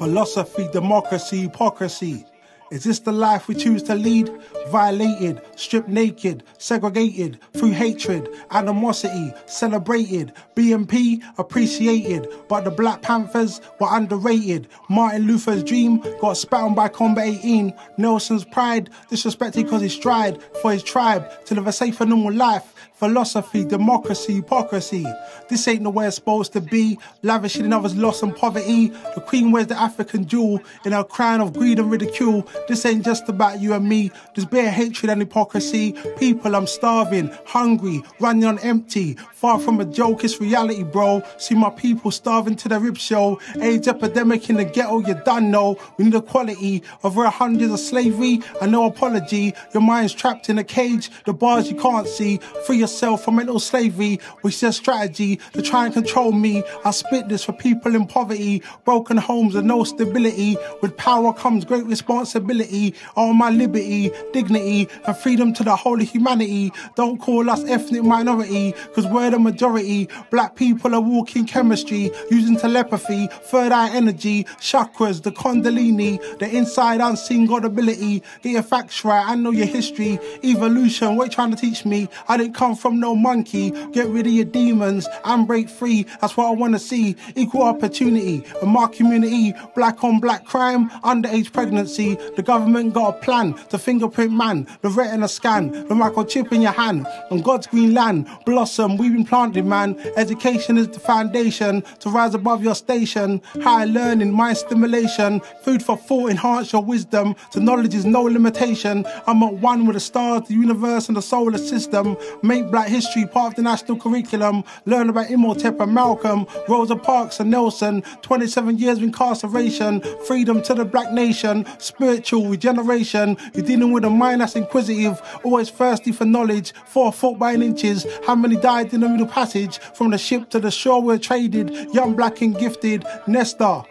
Philosophy, democracy, hypocrisy. Is this the life we choose to lead? Violated, stripped naked, segregated through hatred, animosity, celebrated, BNP appreciated, but the Black Panthers were underrated. Martin Luther's dream got spat on by Combat 18. Nelson's pride disrespected because he strived for his tribe to live a safer, normal life philosophy, democracy, hypocrisy. This ain't the way it's supposed to be. Lavishing in others' loss and poverty. The Queen wears the African jewel in her crown of greed and ridicule. This ain't just about you and me. There's bare hatred and hypocrisy. People, I'm starving, hungry, running on empty. Far from a joke, it's reality, bro. See my people starving to the rib show. AIDS epidemic in the ghetto, you done know. We need equality over a hundred of slavery and no apology. Your mind's trapped in a cage, the bars you can't see. Free yourself from mental slavery, which is a strategy to try and control me. I spit this for people in poverty, broken homes and no stability. With power comes great responsibility. All my liberty, dignity, and freedom to the whole of humanity. Don't call us ethnic minority, cause we're the majority. Black people are walking chemistry, using telepathy, third eye energy, chakras, the kundalini, the inside unseen God ability. Get your facts right, I know your history, evolution. What you trying to teach me? I didn't come from no monkey. Get rid of your demons and break free. That's what I want to see. Equal opportunity in my community. Black on black crime, underage pregnancy. The government got a plan to fingerprint man. The retina scan, the microchip in your hand. On God's green land, blossom. We've been planted, man. Education is the foundation to rise above your station. High learning, mind stimulation. Food for thought, enhance your wisdom. To knowledge is no limitation. I'm at one with the stars, the universe, and the solar system. Make black history part of the national curriculum. Learn about Imhotep and Malcolm, Rosa Parks and Nelson. 27 years of incarceration, freedom to the black nation, spiritual regeneration. You're dealing with a mind that's inquisitive, always thirsty for knowledge. Four foot by inches. How many died in the middle passage? From the ship to the shore we're traded. Young, black, and gifted. Nesta.